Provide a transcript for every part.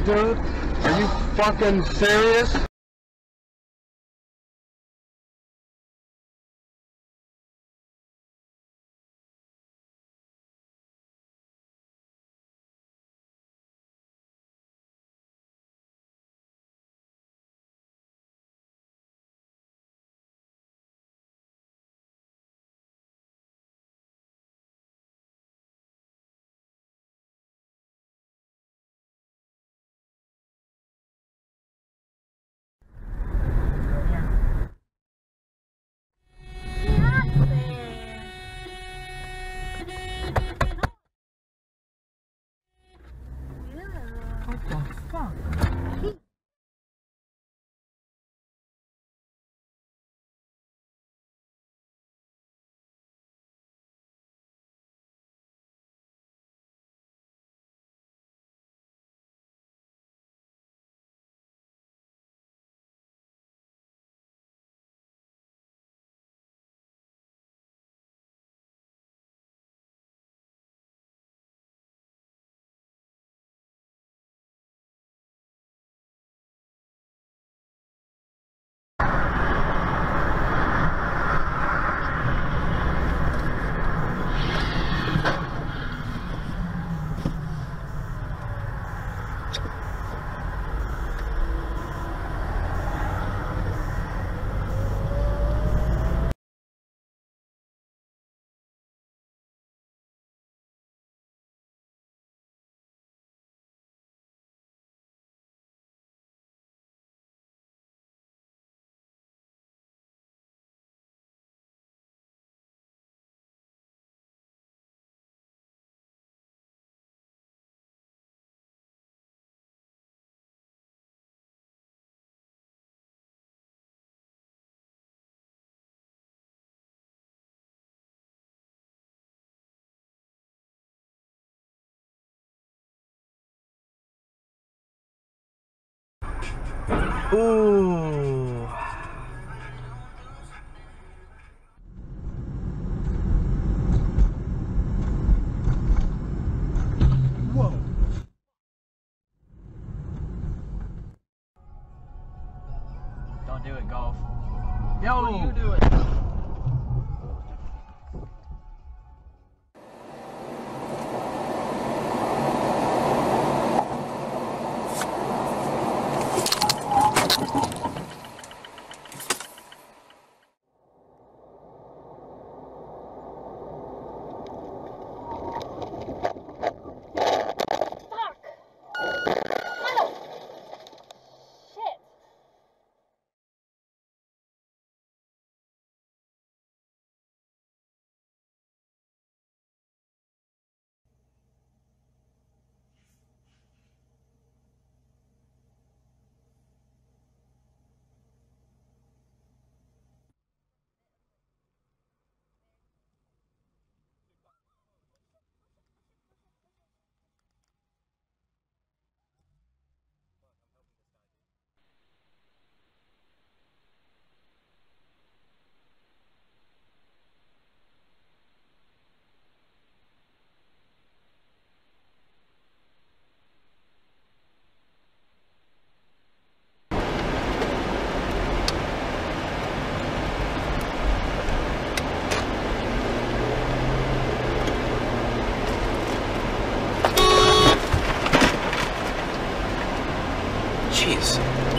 dude? Are you fucking serious? Ooh.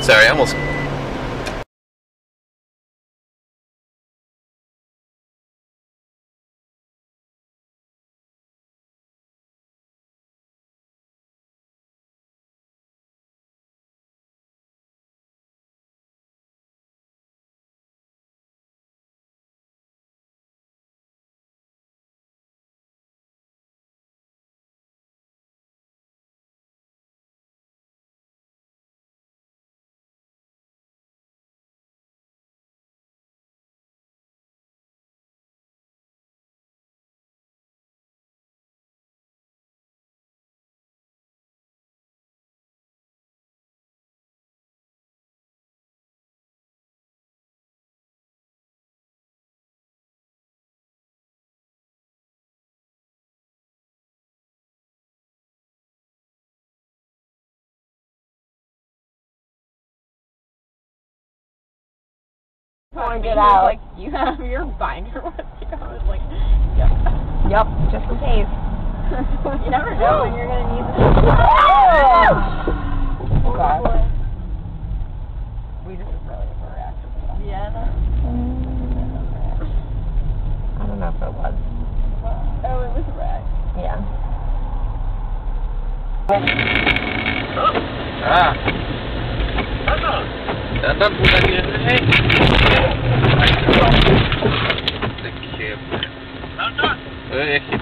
Sorry, I almost Pouring He it was out. like, you have your binder with you. I was like, yep. Yep, just in case. you never know when you're gonna need this. Okay. We just really overreacted to that. I don't know if it was. Oh, it was a rat. Yeah. Ah! Dapat ज़्यादा कूड़ा गिरना है। देखिए। तो एक ही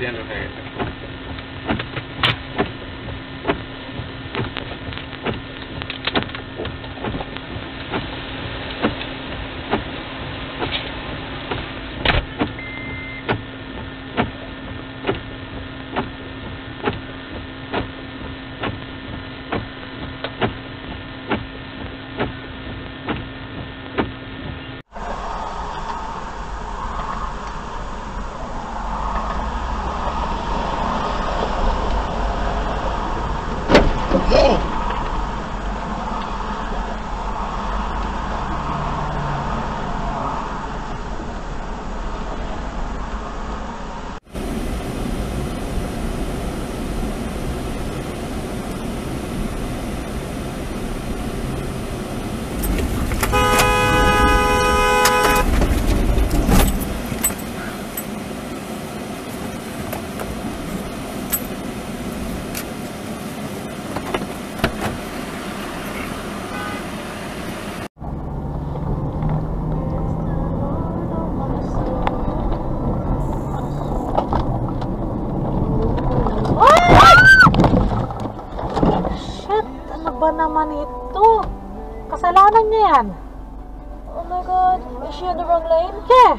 Oh my god, is she on the wrong lane? Yeah.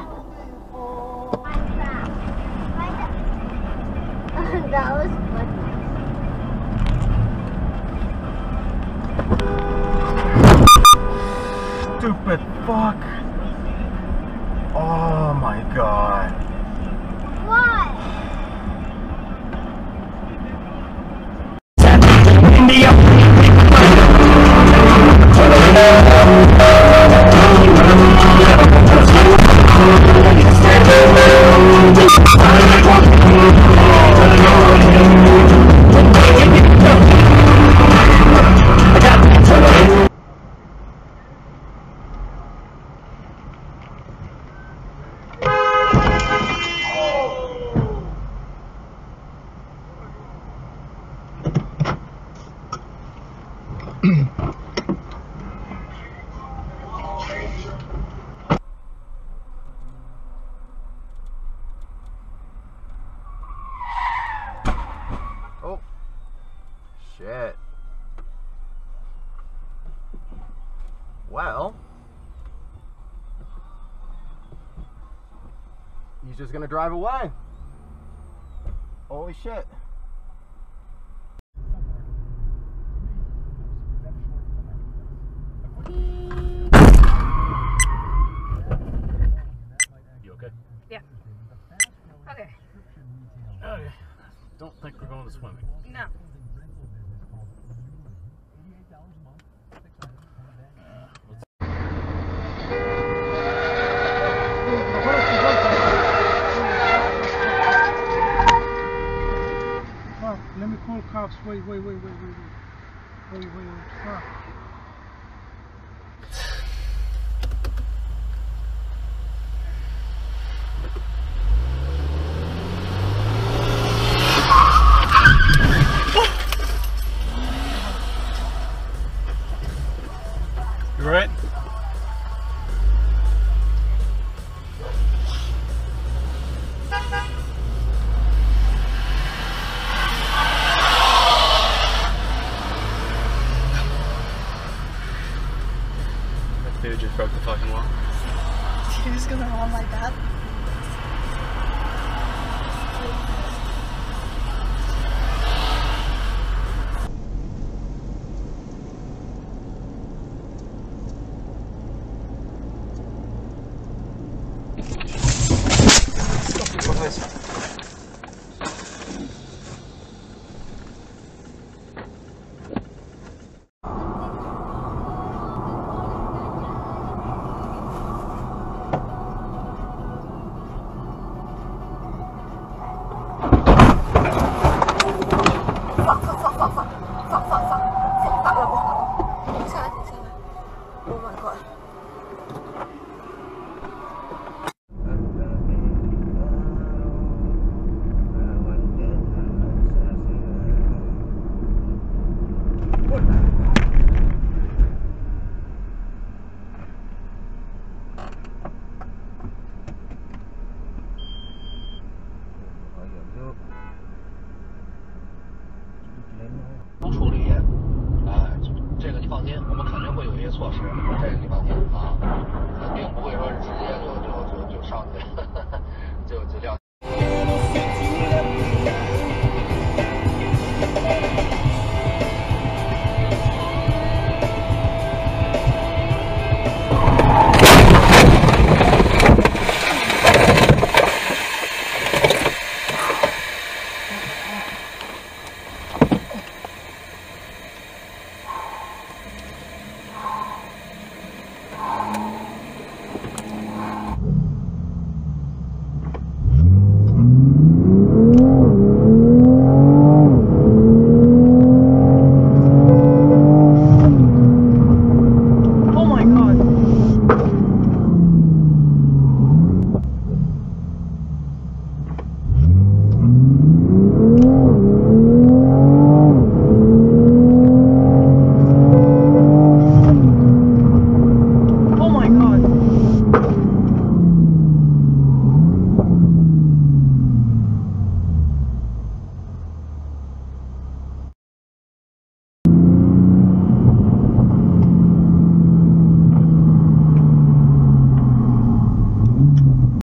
that was funny. Stupid fuck. Oh my god. What? Oh. Shit. Well. He's just gonna drive away. Holy shit. You okay? Yeah. Okay. Okay. Don't think we're going to swimming. No. Cops. Wait, wait, wait, wait, wait, wait. Wait, wait, wait. Fuck. Broke the fucking wall. He was gonna run like that.